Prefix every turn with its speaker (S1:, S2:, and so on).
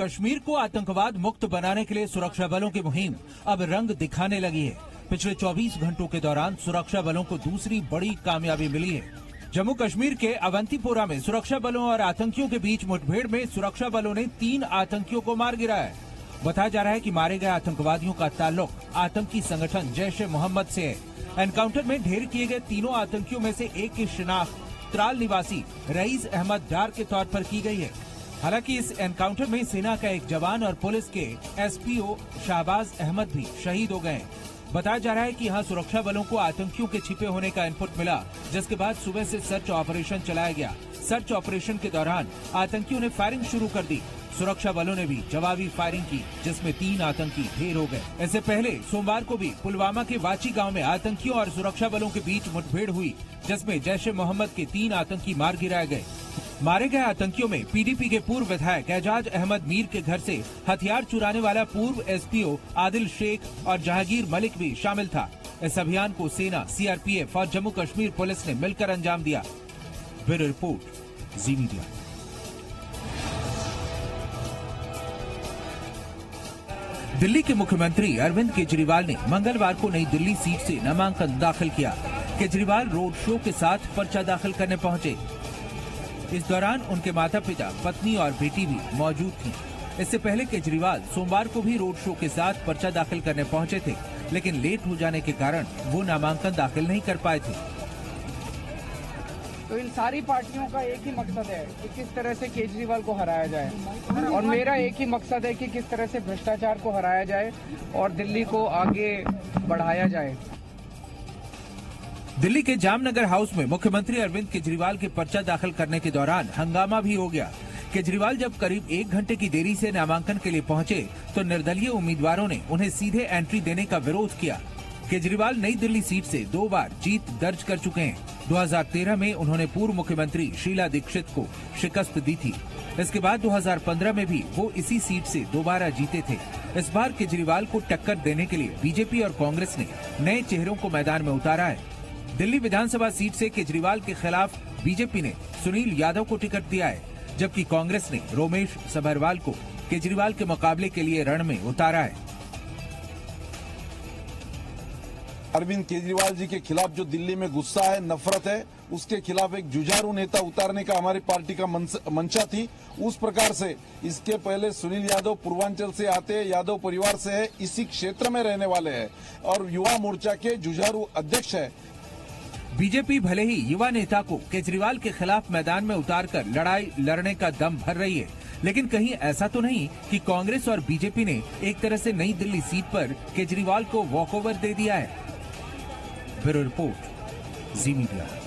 S1: कश्मीर को आतंकवाद मुक्त बनाने के लिए सुरक्षा बलों की मुहिम अब रंग दिखाने लगी है। पिछले 24 घंटों के दौरान सुरक्षा बलों को दूसरी बड़ी कामयाबी मिली है। जम्मू कश्मीर के अवंतीपोरा में सुरक्षा बलों और आतंकियों के बीच मुठभेड़ में सुरक्षा बलों ने तीन आतंकियों को मार गिराया है। बताया जा रहा है कि मारे गए आतंकवादियों का ताल्लुक आतंकी संगठन जैश ए मोहम्मद से है। एनकाउंटर में ढेर किए गए तीनों आतंकियों में से एक की शिनाख्त त्राल निवासी रईस अहमद डार के तौर पर की गई है। हालाँकि इस एनकाउंटर में सेना का एक जवान और पुलिस के एसपीओ शाहबाज अहमद भी शहीद हो गए। बताया जा रहा है कि यहाँ सुरक्षा बलों को आतंकियों के छिपे होने का इनपुट मिला, जिसके बाद सुबह से सर्च ऑपरेशन चलाया गया। सर्च ऑपरेशन के दौरान आतंकियों ने फायरिंग शुरू कर दी। सुरक्षा बलों ने भी जवाबी फायरिंग की, जिसमें तीन आतंकी ढेर हो गए। इससे पहले सोमवार को भी पुलवामा के वाची गाँव में आतंकियों और सुरक्षा बलों के बीच मुठभेड़ हुई, जिसमें जैश ए मोहम्मद के तीन आतंकी मार गिराए गए। मारे गए आतंकियों में पीडीपी के पूर्व विधायक एजाज अहमद मीर के घर से हथियार चुराने वाला पूर्व एसपीओ आदिल शेख और जहांगीर मलिक भी शामिल था। इस अभियान को सेना, सीआरपीएफ और जम्मू कश्मीर पुलिस ने मिलकर अंजाम दिया। Bureau report, Zee media. Delhi के मुख्यमंत्री अरविंद केजरीवाल ने मंगलवार को नई दिल्ली सीट से नामांकन दाखिल किया। केजरीवाल रोड शो के साथ पर्चा दाखिल करने पहुँचे। इस दौरान उनके माता पिता पत्नी और बेटी भी मौजूद थी। इससे पहले केजरीवाल सोमवार को भी रोड शो के साथ पर्चा दाखिल करने पहुँचे थे, लेकिन लेट हो जाने के कारण वो नामांकन दाखिल नहीं कर पाए थे।
S2: तो इन सारी पार्टियों का एक ही मकसद है कि किस तरह से केजरीवाल को हराया जाए। और मेरा एक ही मकसद है कि किस तरह से भ्रष्टाचार को हराया जाए और दिल्ली को आगे बढ़ाया जाए।
S1: दिल्ली के जामनगर हाउस में मुख्यमंत्री अरविंद केजरीवाल के पर्चा दाखिल करने के दौरान हंगामा भी हो गया। केजरीवाल जब करीब एक घंटे की देरी से नामांकन के लिए पहुँचे तो निर्दलीय उम्मीदवारों ने उन्हें सीधे एंट्री देने का विरोध किया। केजरीवाल नई दिल्ली सीट से दो बार जीत दर्ज कर चुके हैं। 2013 में उन्होंने पूर्व मुख्यमंत्री शीला दीक्षित को शिकस्त दी थी। इसके बाद 2015 में भी वो इसी सीट से दोबारा जीते थे। इस बार केजरीवाल को टक्कर देने के लिए बीजेपी और कांग्रेस ने नए चेहरों को मैदान में उतारा है। दिल्ली विधानसभा सीट से केजरीवाल के खिलाफ बीजेपी ने सुनील यादव को टिकट दिया है, जबकि कांग्रेस ने रोमेश सबरवाल को केजरीवाल के मुकाबले के लिए रण में उतारा है।
S3: अरविंद केजरीवाल जी के खिलाफ जो दिल्ली में गुस्सा है, नफरत है, उसके खिलाफ एक जुझारू नेता उतारने का हमारी पार्टी का मंशा थी। उस प्रकार से इसके पहले सुनील यादव पूर्वांचल से आते हैं, यादव परिवार से है, इसी क्षेत्र में रहने वाले हैं। और युवा मोर्चा के जुझारू अध्यक्ष है
S1: बीजेपी भले ही युवा नेता को केजरीवाल के खिलाफ मैदान में उतारकर लड़ाई लड़ने का दम भर रही है, लेकिन कहीं ऐसा तो नहीं कि कांग्रेस और बीजेपी ने एक तरह से नई दिल्ली सीट पर केजरीवाल को वॉकओवर दे दिया है। Bureau report, Zee media.